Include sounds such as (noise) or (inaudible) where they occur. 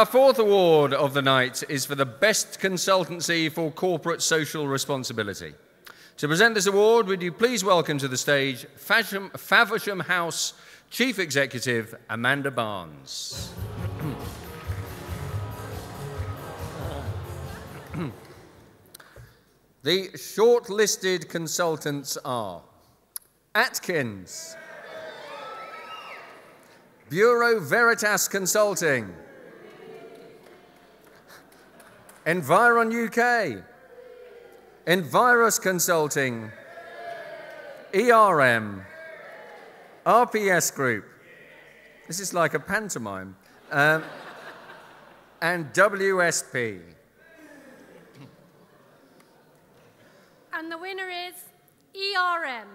Our fourth award of the night is for the best consultancy for corporate social responsibility. To present this award, would you please welcome to the stage Faversham, House Chief Executive Amanda Barnes. (clears throat) the shortlisted consultants are Atkins, Bureau Veritas Consulting, Environ UK, Enviros Consulting, ERM, RPS Group. This is like a pantomime. Um, and WSP. And the winner is ERM.